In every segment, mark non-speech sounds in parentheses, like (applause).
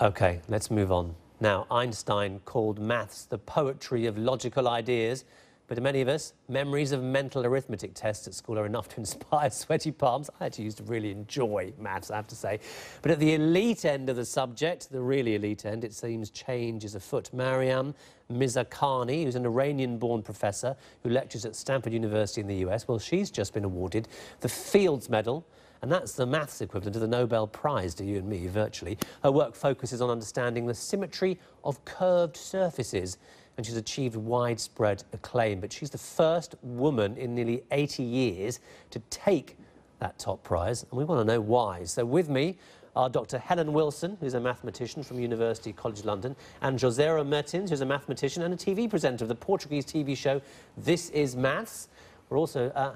OK, let's move on. Now, Einstein called maths the poetry of logical ideas, but to many of us, memories of mental arithmetic tests at school are enough to (laughs) inspire sweaty palms. I actually used to really enjoy maths, I have to say. But at the elite end of the subject, the really elite end, it seems change is afoot. Maryam Mirzakhani, who's an Iranian-born professor who lectures at Stanford University in the US, well, she's just been awarded the Fields Medal and that's the maths equivalent of the Nobel Prize to you and me, virtually. Her work focuses on understanding the symmetry of curved surfaces and she's achieved widespread acclaim. But she's the first woman in nearly 80 years to take that top prize, and we want to know why. So with me are Dr. Helen Wilson, who's a mathematician from University College London, and Joseira Martins, who's a mathematician and a TV presenter of the Portuguese TV show This Is Maths. We're also uh,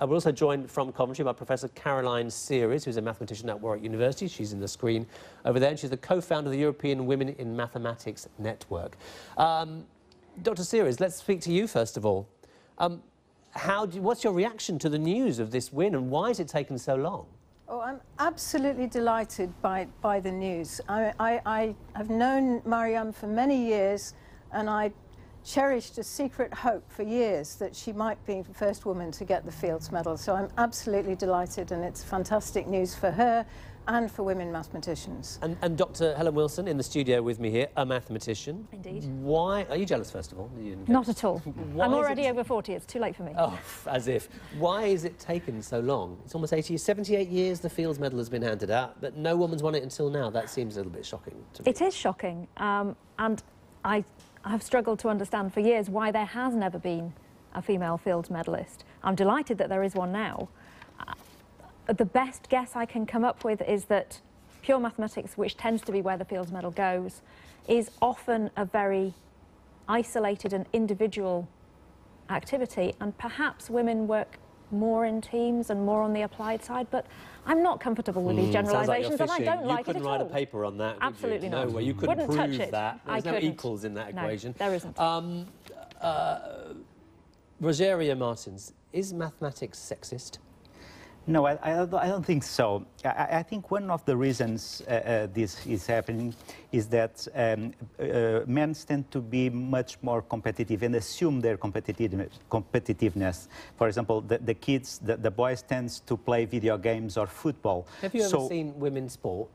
uh, we're also joined from Coventry by Professor Caroline Series, who's a mathematician at Warwick University. She's in the screen over there, and she's the co-founder of the European Women in Mathematics Network. Um, Dr. Series, let's speak to you first of all. Um, how do, what's your reaction to the news of this win, and why has it taken so long? Oh, I'm absolutely delighted by, by the news. I, I, I have known Maryam for many years, and I cherished a secret hope for years that she might be the first woman to get the Fields Medal. So I'm absolutely delighted and it's fantastic news for her and for women mathematicians. And, and Dr. Helen Wilson in the studio with me here, a mathematician. Indeed. Why, are you jealous first of all? Not at all. (laughs) I'm already over 40, it's too late for me. Oh, as if. Why is it taken so long? It's almost 80 years, 78 years the Fields Medal has been handed out, but no woman's won it until now. That seems a little bit shocking to me. It is shocking, um, and I I've struggled to understand for years why there has never been a female Fields medalist. I'm delighted that there is one now. Uh, the best guess I can come up with is that pure mathematics, which tends to be where the Fields medal goes, is often a very isolated and individual activity, and perhaps women work more in teams and more on the applied side, but I'm not comfortable with mm, these generalisations like and I don't you like it at all. You couldn't write a paper on that, Absolutely you? not. No, well, you couldn't Wouldn't prove touch it. that. There's I no couldn't. equals in that no, equation. there isn't. Um, uh, Rosaria Martins, is mathematics sexist? No, I, I, don't think so. I, I, think one of the reasons uh, uh, this is happening is that um, uh, men tend to be much more competitive and assume their competitiveness. competitiveness. For example, the, the kids, the, the, boys tend to play video games or football. Have you ever so, seen women's sport?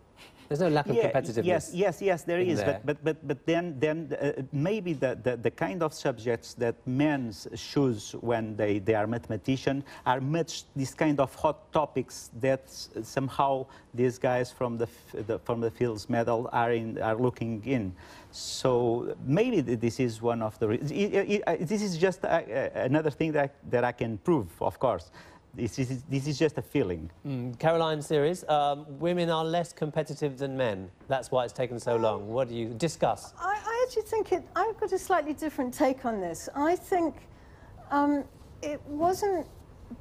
There's no lack of yeah, competitiveness. Yes, yes, yes, there is. There. But, but, but, but then, then uh, maybe the, the, the, kind of subjects that men choose when they, they are mathematicians are much these kind of hot topics that somehow these guys from the, the from the Fields Medal are in are looking in. So maybe this is one of the. This is just a, another thing that that I can prove, of course. This is, this is just a feeling. Mm. Caroline Series, um, women are less competitive than men. That's why it's taken so long. What do you discuss? I, I actually think it, I've got a slightly different take on this. I think um, it wasn't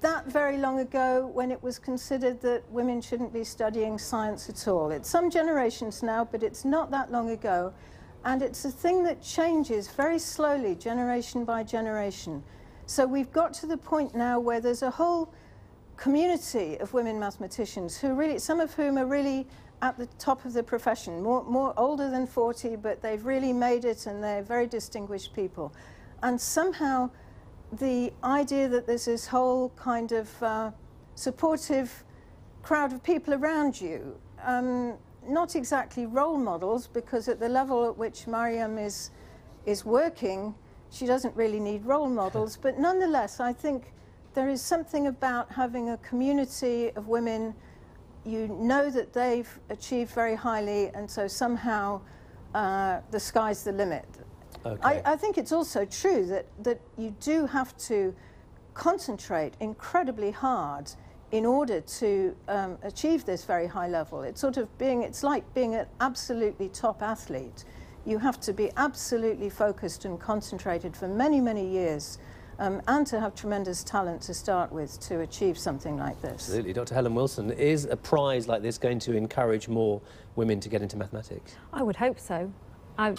that very long ago when it was considered that women shouldn't be studying science at all. It's some generations now, but it's not that long ago. And it's a thing that changes very slowly, generation by generation. So we've got to the point now where there's a whole community of women mathematicians who really, some of whom are really at the top of the profession, more, more older than 40, but they've really made it and they're very distinguished people. And somehow the idea that there's this whole kind of uh, supportive crowd of people around you, um, not exactly role models, because at the level at which Maryam is, is working, she doesn't really need role models, (laughs) but nonetheless, I think there is something about having a community of women. You know that they've achieved very highly, and so somehow uh, the sky's the limit. Okay. I, I think it's also true that, that you do have to concentrate incredibly hard in order to um, achieve this very high level. It's sort of being, it's like being an absolutely top athlete. You have to be absolutely focused and concentrated for many, many years um, and to have tremendous talent to start with to achieve something like this. Absolutely. Dr. Helen Wilson, is a prize like this going to encourage more women to get into mathematics? I would hope so. I,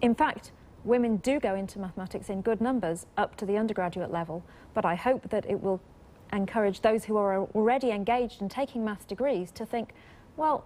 in fact, women do go into mathematics in good numbers up to the undergraduate level, but I hope that it will encourage those who are already engaged in taking maths degrees to think, well,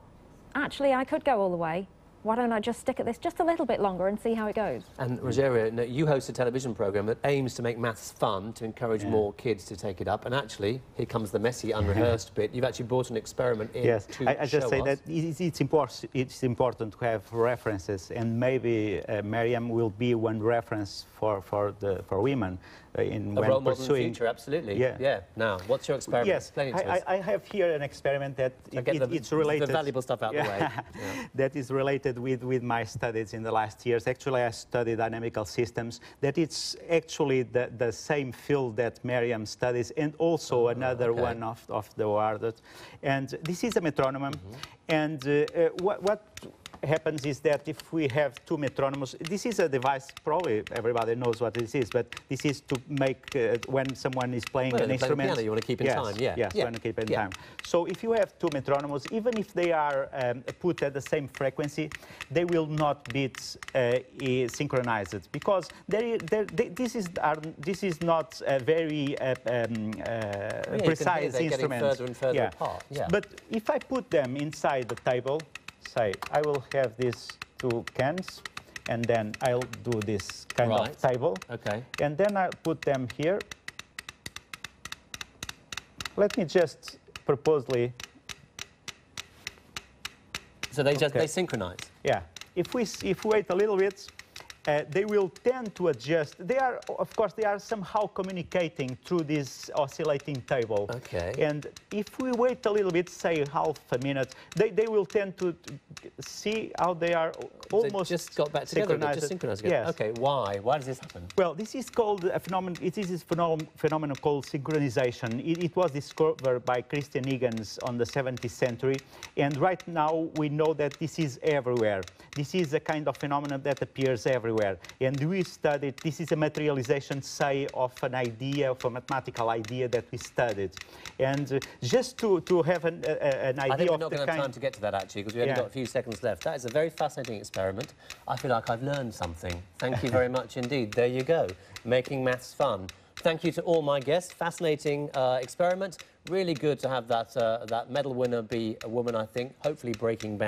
actually, I could go all the way why don't I just stick at this just a little bit longer and see how it goes? And Rogerio, no, you host a television programme that aims to make maths fun, to encourage more kids to take it up. And actually, here comes the messy, unrehearsed bit. You've actually brought an experiment in Yes, to I, I just show say us. that it's, it's, important, it's important to have references, and maybe uh, Miriam will be one reference for, for, the, for women uh, in a when role model in the pursuing. future, absolutely. Yeah. Yeah. Now, what's your experiment? Yes, Explain it to I, us. I, I have here an experiment that So it, get it- the, it's related. the valuable stuff out Yeah. the way. (laughs) Yeah. that is related with, with my studies in the last years. Actually, I study dynamical systems. That it's actually the, the same field that Miriam studies, and also another Oh, okay. one of, of the Wardot. And this is a metronome. And uh, uh, what, what happens is that if we have two metronomes, this is a device, probably everybody knows what this is, but this is to make, uh, when someone is playing Well, an when you play the instrument. piano, you wanna keep in yes, time, yeah. Yes, Yeah. you keep in Yeah. time. So if you have two metronomes, even if they are um, put at the same frequency, they will not be uh, synchronized because there, i- there, they, this, is, are, this is not a very uh, um, uh, you precise they're instrument. further and further yeah. apart, yeah. But if I put them inside the table, say I will have these two cans, and then I'll do this kind Right. of table. Okay. And then I'll put them here. Let me just purposely, So they just Okay. they synchronise. yeah. If we if we wait a little bit, uh, they will tend to adjust. They are, of course, they are somehow communicating through this oscillating table. Okay. And if we wait a little bit, say half a minute, they, they will tend to see how they are They almost just got back together, they just synchronised together. Yes. Okay, why? Why does this happen? Well, this is called a phenomenon. It is a phenom- phenomenon called synchronization. It, it was discovered by Christian Huygens on the 17th century, and right now we know that this is everywhere. This is a kind of phenomenon that appears everywhere, and we studied. This is a materialization, say, of an idea, of a mathematical idea that we studied, and uh, just to to have an, a- an idea I think we're not going to have time to get to that actually because we only Yeah. got a few seconds left. That is a very fascinating experiment. I feel like I've learned something. Thank you very (laughs) much indeed. There you go, making maths fun. Thank you to all my guests. Fascinating uh, experiment. Really good to have that uh, that medal winner be a woman. I think. Hopefully breaking bounds.